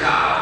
cow.